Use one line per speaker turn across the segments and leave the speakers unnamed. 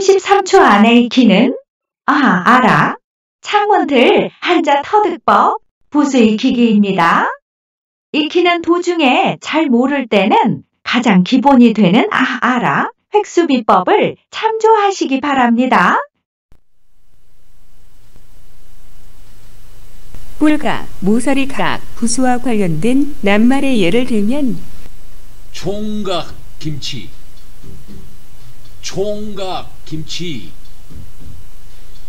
33초 안에 익히는 아, 알아. 창문들 한자 터득법 부수 익히기입니다. 익히는 도중에 잘 모를 때는 가장 기본이 되는 아, 알아. 획수 비법을 참조하시기 바랍니다.
뿔각, 모서리각, 부수와 관련된 낱말의 예를 들면
총각 김치 총각 김치.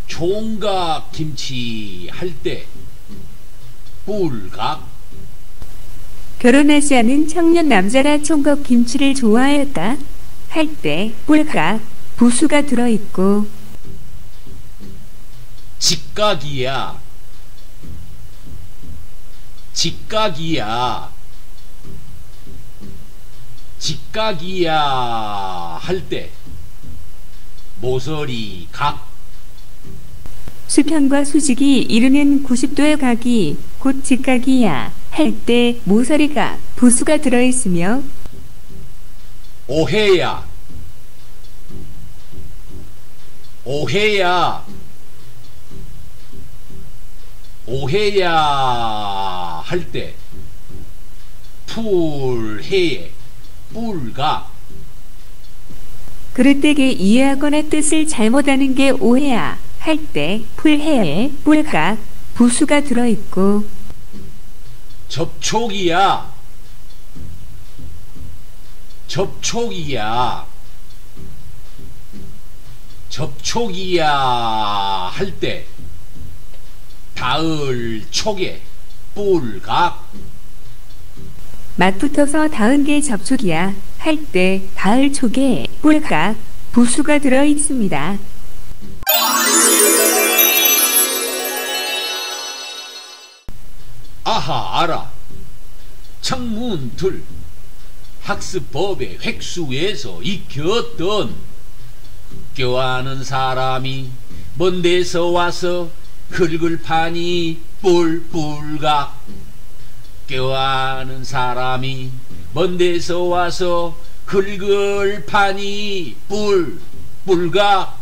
총각 김치 할 때 뿔각.
결혼하지 않은 청년 남자라 총각 김치를 좋아했다 할때 뿔각, 부수가 들어있고
직각이야. 직각이야. 직각이야 할 때 모서리 각.
수평과 수직이 이루는 90도의 각이 곧 직각이야 할 때 모서리각, 부수가 들어있으며
오해야. 오해야. 오해야 할 때. 풀해에 뿔각
그릇되게 이해하거나 뜻을 잘못하는 게 오해야 할 때 풀해에 뿔각, 부수가 들어있고.
접촉이야. 접촉이야. 접촉이야 할 때 다을 촉에 뿔각.
맞붙어서 닿은 게 접촉이야 할 때 닿을 촉에 뿔각, 부수가 들어 있습니다.
아하 알아. 창문 둘. 학습법의 획수에서 익혔던 껴하는 사람이 먼 데서 와서 흙을 파니 뿔뿔각 껴하는 사람이 먼 데서 와서 흙을 파니 뿔뿔각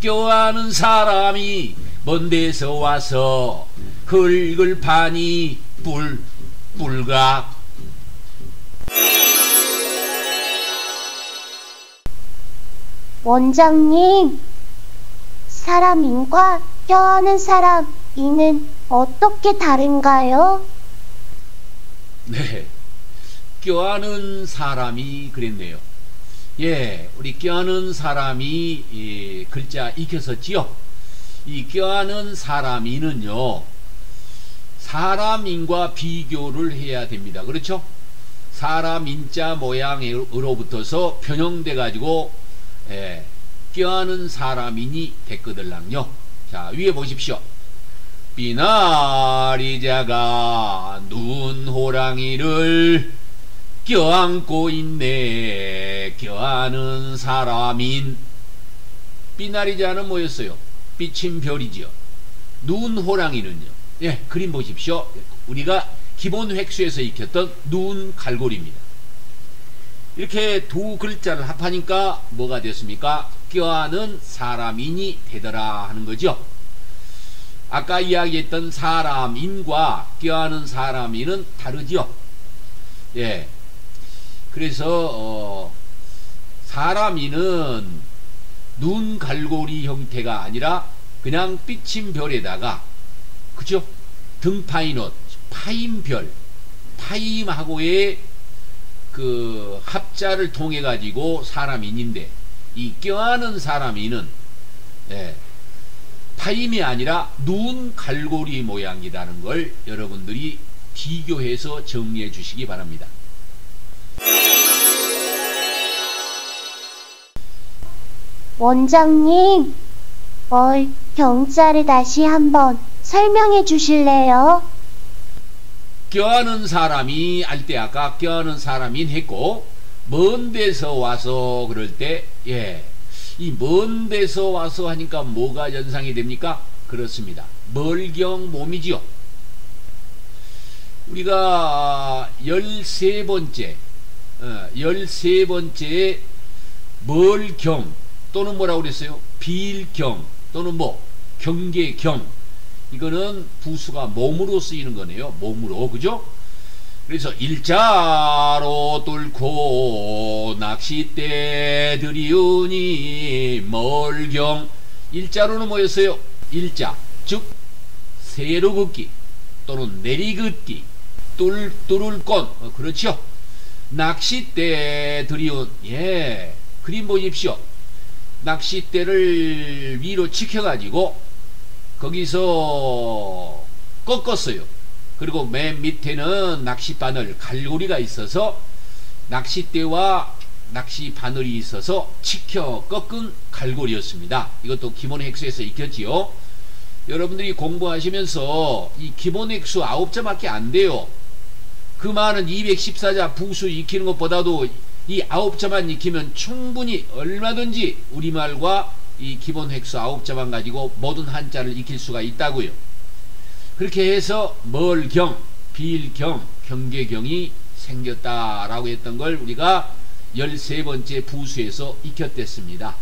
껴하는 사람이 먼 데서 와서 흙을 파니 뿔뿔각
원장님, 사람인과 껴안은 사람, 이는 어떻게 다른가요?
네. 껴안은 사람이 그랬네요. 예, 우리 껴안은 사람이 이 글자 익혔었지요. 이 껴안은 사람이는요. 사람인과 비교를 해야 됩니다. 그렇죠? 사람 인자 모양으로부터서 변형돼 가지고 예, 껴안은 사람이니 됐거들랑요. 자, 위에 보십시오. 비나리자가 눈 호랑이를 껴안고 있네. 껴안은 사람인. 비나리자는 뭐였어요? 비친 별이지요. 눈 호랑이는요. 예, 그림 보십시오. 우리가 기본 획수에서 익혔던 눈 갈고리입니다. 이렇게 두 글자를 합하니까 뭐가 됐습니까? 껴안은 사람인이 되더라 하는 거죠. 아까 이야기했던 사람인과 껴안은 사람인은 다르죠. 예. 그래서 어, 사람인은 눈 갈고리 형태가 아니라 그냥 삐친 별에다가 그죠? 등 파인 옷, 파인 별, 파임하고의 그 합자를 통해 가지고 사람인인데 이 껴안은 사람인은 예, 파임이 아니라 눈 갈고리 모양이라는 걸 여러분들이 비교해서 정리해 주시기 바랍니다.
원장님, 뭘 경자를 다시 한번 설명해 주실래요?
껴안은 사람이 알때 아까 껴안은 사람인 했고 먼 데서 와서 그럴 때 예. 이 먼 데서 와서 하니까 뭐가 연상이 됩니까? 그렇습니다. 멀경 몸이지요. 우리가 열세 번째 어, 열세 번째 멀경 또는 뭐라고 그랬어요? 빌경 또는 뭐 경계경 이거는 부수가 몸으로 쓰이는 거네요. 몸으로 그죠? 그래서 일자로 뚫고 낚싯대 들이우니 멀경 일자로는 뭐였어요? 일자 즉 세로 긋기 또는 내리 긋기 뚫, 뚫을 건 어, 그렇죠? 낚싯대 들이운 예 그림 보십시오. 낚싯대를 위로 치켜가지고 거기서 꺾었어요. 그리고 맨 밑에는 낚싯바늘 갈고리가 있어서 낚싯대와 낚시 바늘이 있어서 치켜 꺾은 갈고리였습니다. 이것도 기본 핵수에서 익혔지요. 여러분들이 공부하시면서 이 기본 핵수 9자밖에 안 돼요. 그 많은 214자 부수 익히는 것보다도 이 9자만 익히면 충분히 얼마든지 우리말과 이 기본 획수 9자만 가지고 모든 한자를 익힐 수가 있다고요. 그렇게 해서 멀경, 빌경, 경계경이 생겼다라고 했던 걸 우리가 13번째 부수에서 익혔댔습니다.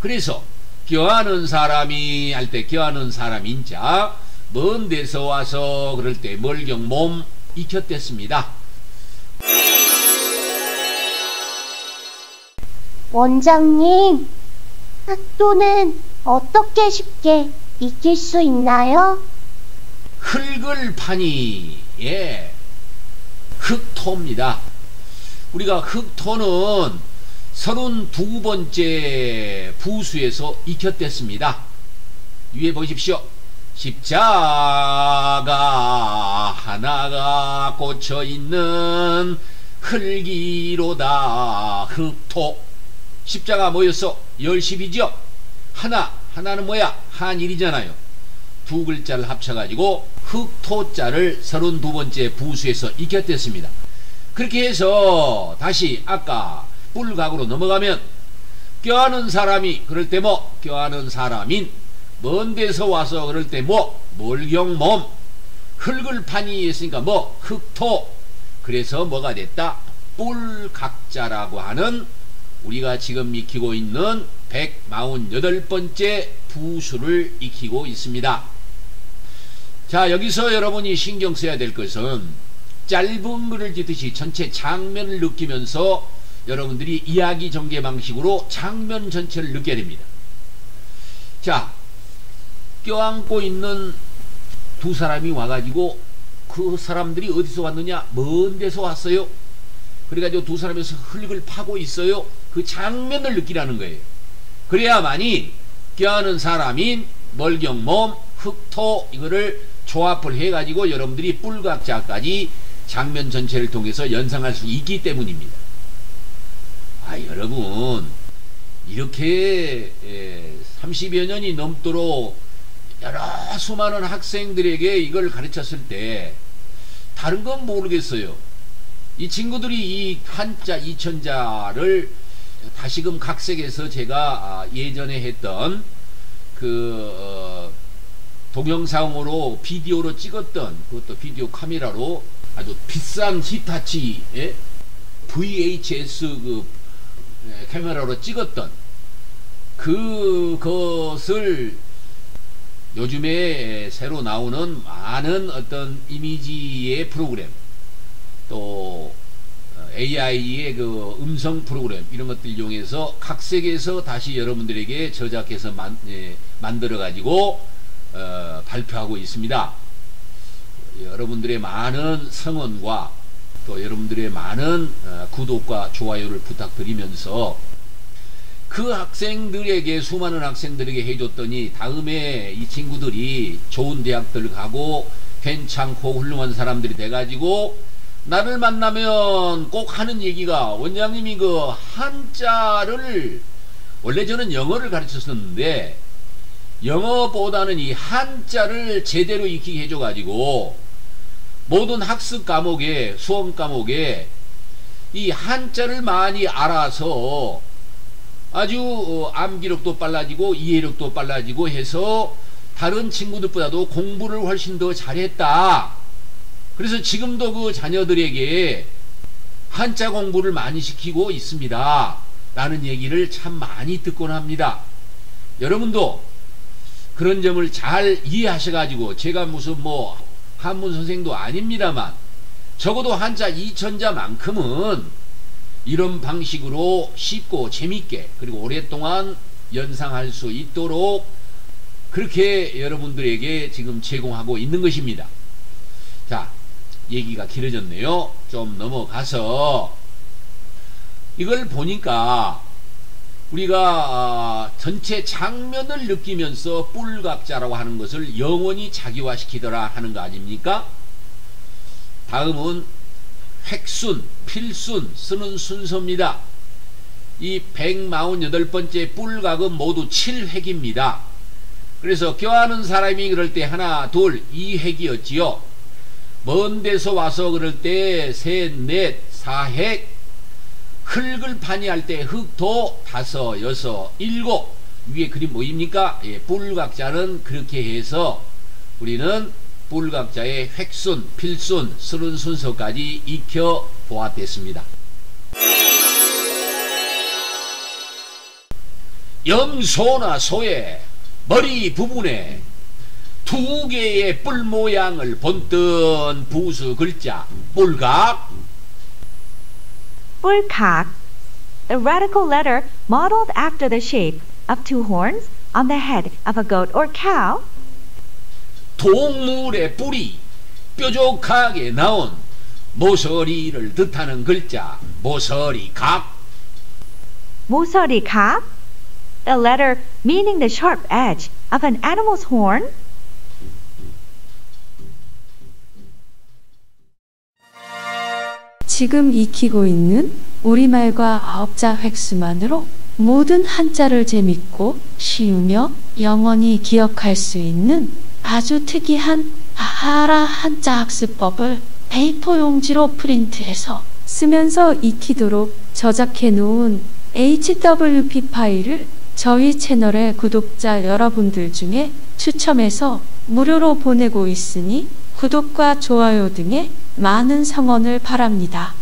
그래서 껴하는 사람이 할 때 껴하는 사람 인자 먼 데서 와서 그럴 때 멀경 몸 익혔댔습니다.
원장님, 학도는 어떻게 쉽게 익힐 수 있나요?
흙을 파니 예 흙토입니다. 우리가 흙토는 32번째 부수에서 익혔댔습니다. 위에 보십시오. 십자가 하나가 꽂혀 있는 흙이로다 흙토 십자가 뭐였어? 열십이죠? 하나 하나는 뭐야? 한일이잖아요. 두 글자를 합쳐가지고 흑토자를 32번째 부수에서 익혔댔습니다. 그렇게 해서 다시 아까 뿔각으로 넘어가면 껴하는 사람이 그럴 때 뭐 껴하는 사람인 먼 데서 와서 그럴 때 뭐 몰경몸 흙을 파니 했으니까 뭐 흑토 그래서 뭐가 됐다 뿔각자라고 하는 우리가 지금 익히고 있는 148번째 부수를 익히고 있습니다. 자 여기서 여러분이 신경 써야 될 것은 짧은 글을 짓듯이 전체 장면을 느끼면서 여러분들이 이야기 전개 방식으로 장면 전체를 느껴야 됩니다. 자 껴안고 있는 두 사람이 와가지고 그 사람들이 어디서 왔느냐 먼 데서 왔어요. 그래가지고 두 사람에서 흙을 파고 있어요. 그 장면을 느끼라는 거예요. 그래야만이 껴안은 사람인 멀경몸, 흑토 이거를 조합을 해가지고 여러분들이 뿔각자까지 장면 전체를 통해서 연상할 수 있기 때문입니다. 아 여러분 이렇게 30여 년이 넘도록 여러 수많은 학생들에게 이걸 가르쳤을 때 다른 건 모르겠어요. 이 친구들이 이 한자 이천자를 다시금 각색해서 제가 아, 예전에 했던 그 어, 동영상으로 비디오로 찍었던 그것도 비디오 카메라로 아주 비싼 히타치 예? VHS 그 예, 카메라로 찍었던 그것을 요즘에 새로 나오는 많은 어떤 이미지의 프로그램 또 AI의 그 음성 프로그램 이런 것들 이용해서 각색해서 다시 여러분들에게 저작해서 만, 예, 만들어 가지고 어, 발표하고 있습니다. 여러분들의 많은 성원과 또 여러분들의 많은 어, 구독과 좋아요를 부탁드리면서 그 학생들에게 수많은 학생들에게 해줬더니 다음에 이 친구들이 좋은 대학들 가고 괜찮고 훌륭한 사람들이 돼가지고 나를 만나면 꼭 하는 얘기가 원장님이 그 한자를 원래 저는 영어를 가르쳤었는데 영어보다는 이 한자를 제대로 익히게 해줘가지고 모든 학습 과목에 수험 과목에 이 한자를 많이 알아서 아주 어, 암기력도 빨라지고 이해력도 빨라지고 해서 다른 친구들보다도 공부를 훨씬 더 잘했다. 그래서 지금도 그 자녀들에게 한자 공부를 많이 시키고 있습니다. 라는 얘기를 참 많이 듣곤 합니다. 여러분도 그런 점을 잘 이해하셔가지고 제가 무슨 뭐 한문 선생도 아닙니다만 적어도 한자 이천자만큼은 이런 방식으로 쉽고 재밌게 그리고 오랫동안 연상할 수 있도록 그렇게 여러분들에게 지금 제공하고 있는 것입니다. 자, 얘기가 길어졌네요. 좀 넘어가서 이걸 보니까 우리가 아, 전체 장면을 느끼면서 뿔각자라고 하는 것을 영원히 자기화시키더라 하는 거 아닙니까? 다음은 획순, 필순 쓰는 순서입니다. 이 148번째 뿔각은 모두 7획입니다. 그래서 껴하는 사람이 그럴 때 하나, 둘, 2획이었지요. 먼 데서 와서 그럴 때 셋, 넷, 사획, 흙을 파니할 때 흙 도 다섯, 여섯, 일곱 위에 그림 보입니까? 예, 뿔각자는 그렇게 해서 우리는 뿔각자의 획순, 필순, 쓰는 순서까지 익혀 보았겠습니다. 염소나 소의 머리 부분에 두 개의 뿔 모양을 본뜬 부수 글자 뿔각
뿔각. The radical letter modeled after the shape of two horns on the head of a goat or cow.
동물의 뿔이 뾰족하게 나온 모서리를 뜻하는 글자 모서리 각
모서리 각. The letter meaning the sharp edge of an animal's horn.
지금 익히고 있는 우리말과 아홉자 획수만으로 모든 한자를 재밌고 쉬우며 영원히 기억할 수 있는 아주 특이한 아하라 한자 학습법을 A4 용지로 프린트해서 쓰면서 익히도록 저작해 놓은 HWP 파일을 저희 채널의 구독자 여러분들 중에 추첨해서 무료로 보내고 있으니 구독과 좋아요 등의 많은 성원을 바랍니다.